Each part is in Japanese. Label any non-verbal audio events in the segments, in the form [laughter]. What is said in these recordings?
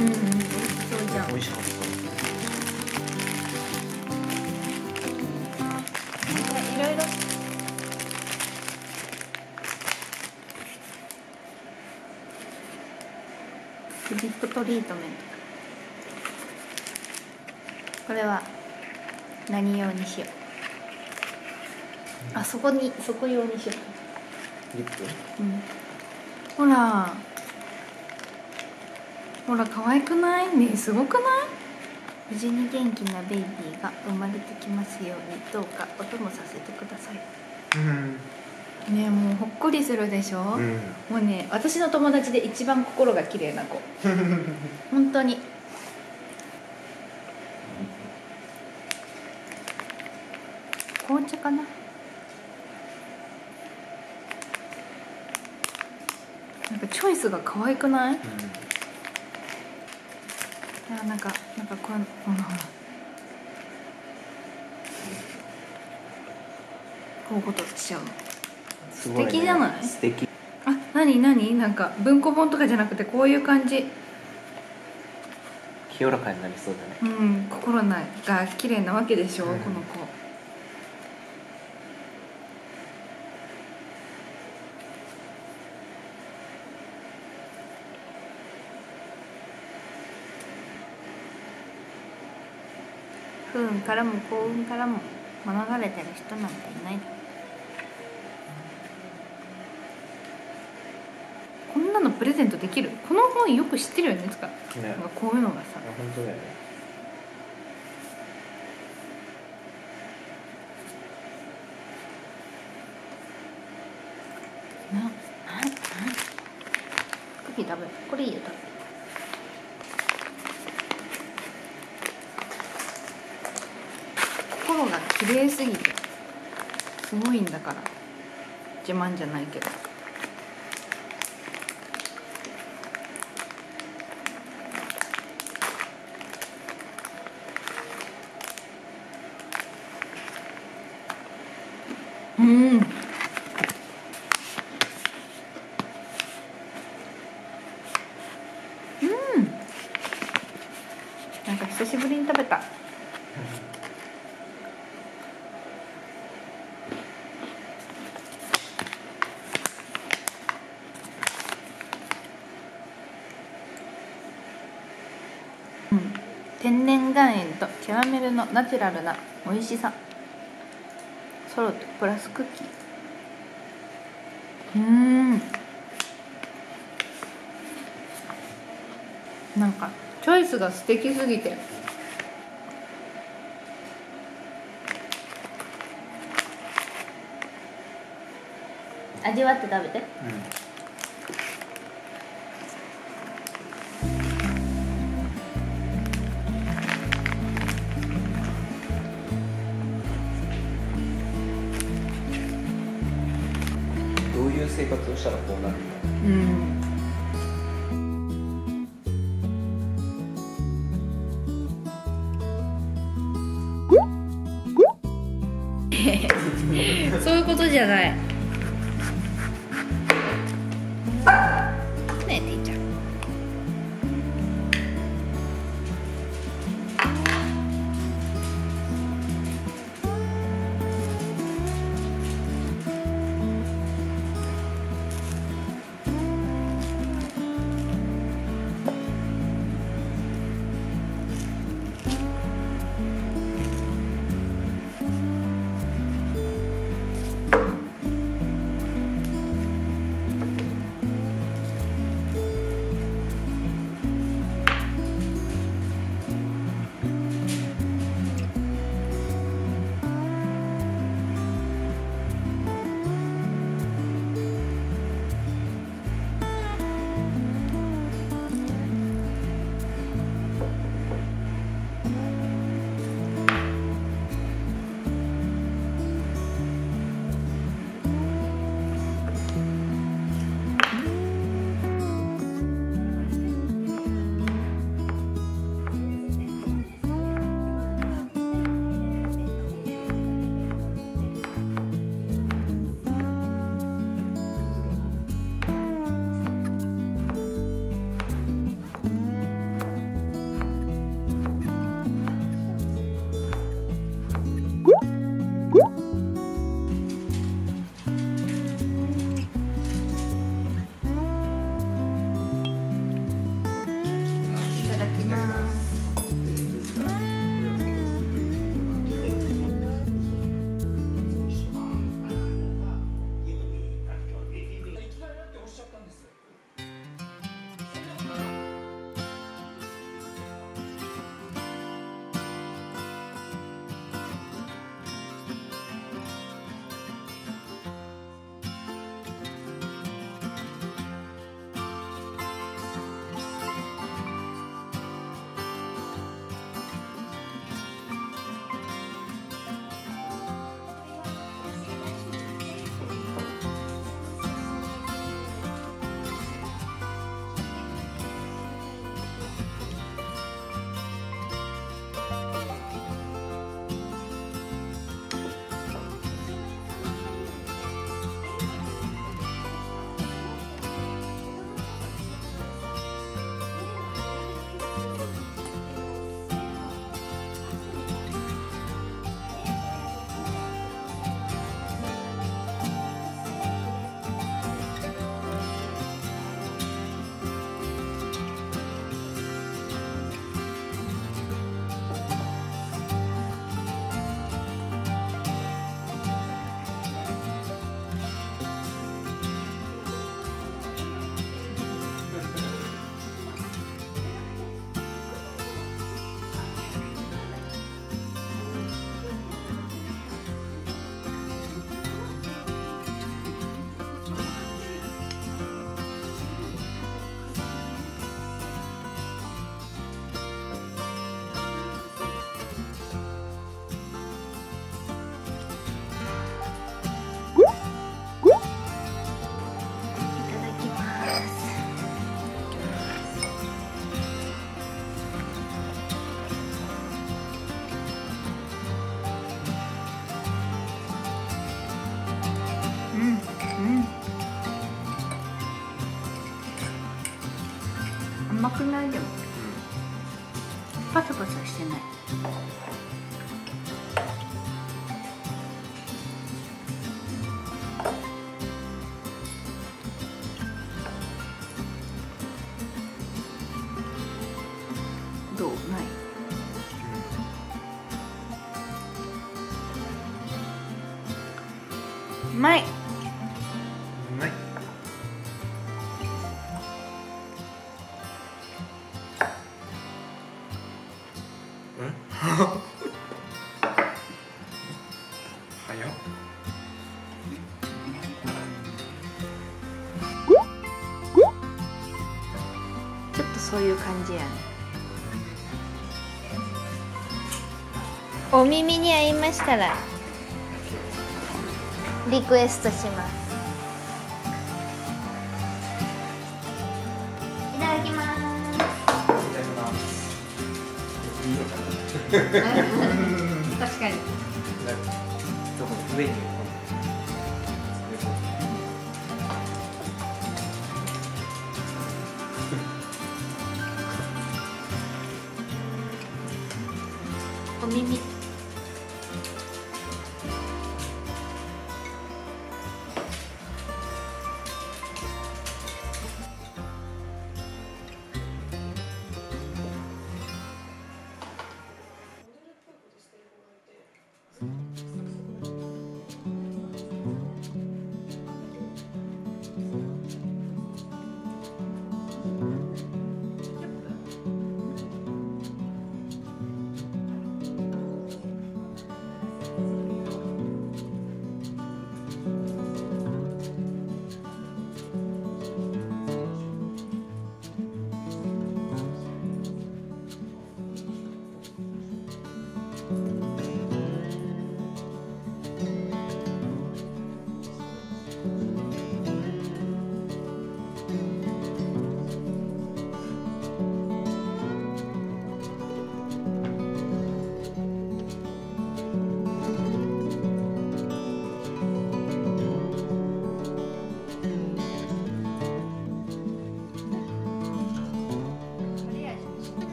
うん。うんそうじゃん美味しかったいろいろリップトリートメント。これは何用にしよう？あそこにそこ用にしよリップ？う、うん、ほらほら可愛くない？ねすごくない？無事に元気なベイビーが生まれてきますようにどうかお供させてください。うん。ねえもうほっこりするでしょ、うん。もうね私の友達で一番心が綺麗な子。[laughs] 本当に。紅茶かな？なんかチョイスが可愛くない？いあなんかなんかこうほらこういうことしちゃうのすごいね素敵じゃない素敵あ何何なんか文庫本とかじゃなくてこういう感じ清らかになりそうだねうん心ないが綺麗なわけでしょ、うんこの子運からも幸運からも免れてる人なんていない。こんなのプレゼントできる？この本よく知ってるよねつか。ね。こういうのがさ。あ本当だよね。な、な、な。クッキー食べる？これいいよ、食べて。心が綺麗すぎて。すごいんから。自慢じゃないけど。うん。なんか久しぶりに食べた。うん、天然岩塩とキャラメルのナチュラルな美味しさ。ソルトプラスクッキー。うーん。なんかチョイスが素敵すぎて。味わって食べて。どう [laughs] そういうことじゃない。甘くないでも。パサパサしてない耳に合いましたらリクエストします。いただきます。いただきます確かにどこ上に。[laughs] お耳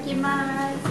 きます。